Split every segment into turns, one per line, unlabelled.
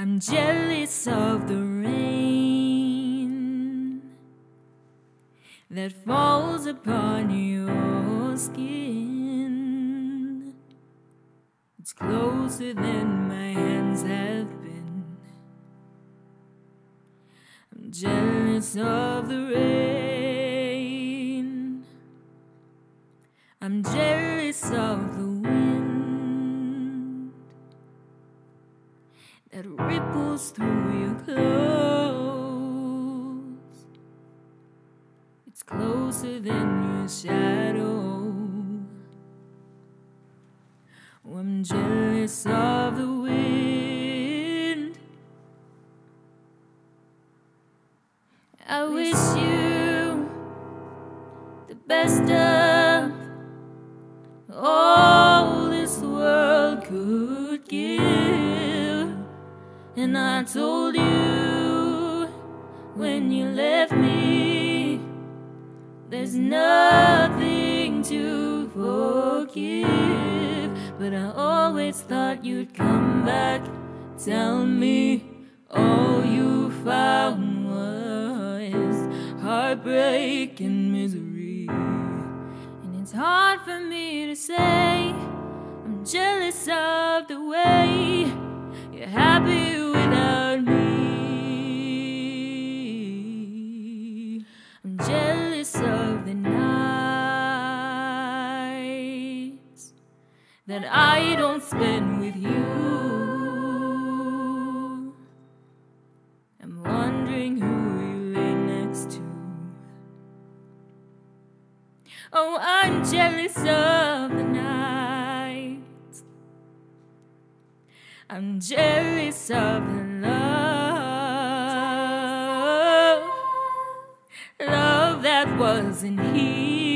I'm jealous of the rain that falls upon your skin. It's closer than my hands have been. I'm jealous of the rain. I'm jealous of through your clothes. It's closer than your shadow. Oh, I'm jealous of the wind. I wish you the best of And I told you when you left me, there's nothing to forgive. But I always thought you'd come back, tell me all you found was heartbreak and misery. And it's hard for me to say, I'm jealous of the way you're happy that I don't spend with you. I'm wondering who you lay next to. Oh, I'm jealous of the nights. I'm jealous of the love, love that wasn't here,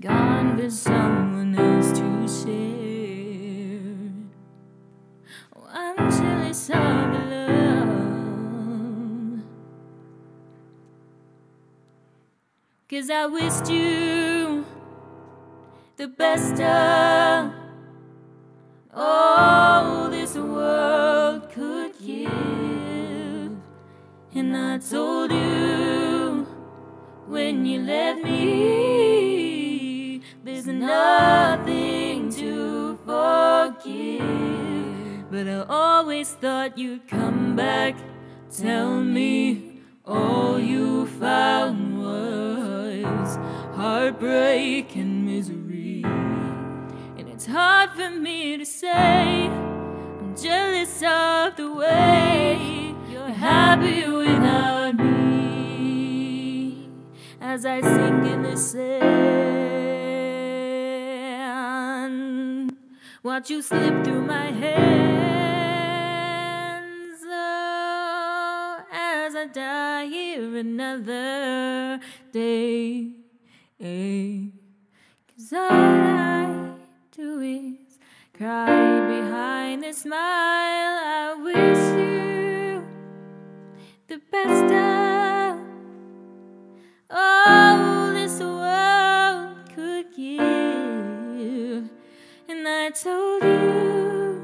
gone for someone else to share. Oh, I'm jealous of love, cause I wished you the best of all this world could give. And I told you when you left me, But I always thought you'd come back, tell me all you found was heartbreak and misery. And it's hard for me to say, I'm jealous of the way you're happy without me. As I sink in the sand, watch you slip through my hands. Oh, as I die here another day. Cause all I do is cry behind the smile. I wish you the best of I told you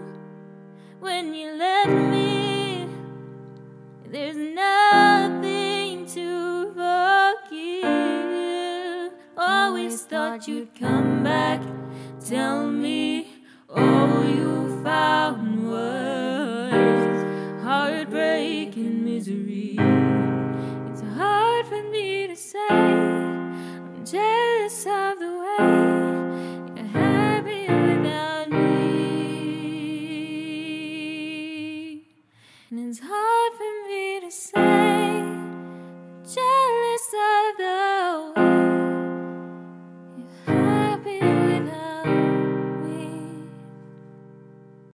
when you left me, there's nothing to forgive. Always thought you'd come back, tell me all you found was heartbreak and misery. It's hard for me to say,